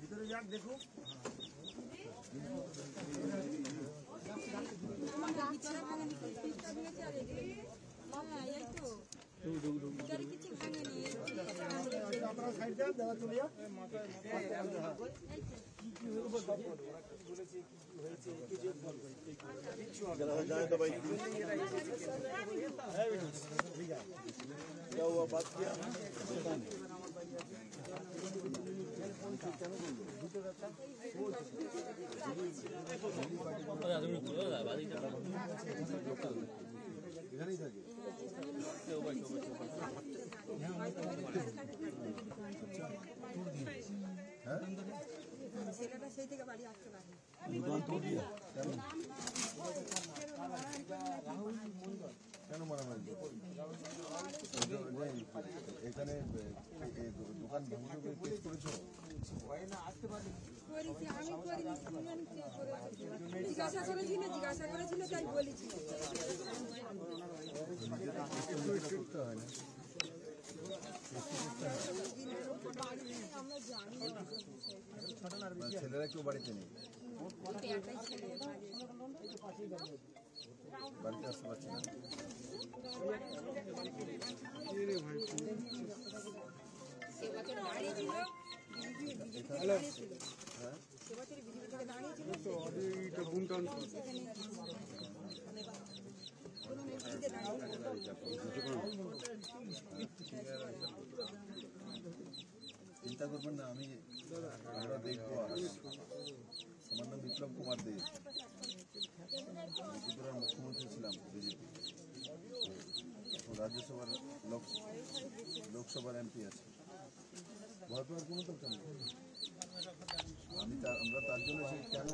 ভিতরে যাক দেখুন আপনারা সাইড দেন দেওয়া চলে যাক কি কি হয়েছে क्या हुआ बात किया दुकान तोड़ दिया দোকান করেছ জিজ্ঞাসা ছেলেরা কেউ বাড়িতে নেই। বাড়িতে সেবকের বাড়ি ছিল হ্যাঁ সেবকের বিজেপি থেকে দাঁড়িয়েছিল চিন্তা করবেন না আমি আমরা দেখবো আর আমার নাম বিপ্লব কুমার দে ত্রিপুরার মুখ্যমন্ত্রী ছিলাম বিজেপি এখন রাজ্যসভার লোক লোকসভার এমপি আছে ভয় পাওয়ার কোনো দরকার নেই আমি তা- আমরা তার জন্য সেই কেন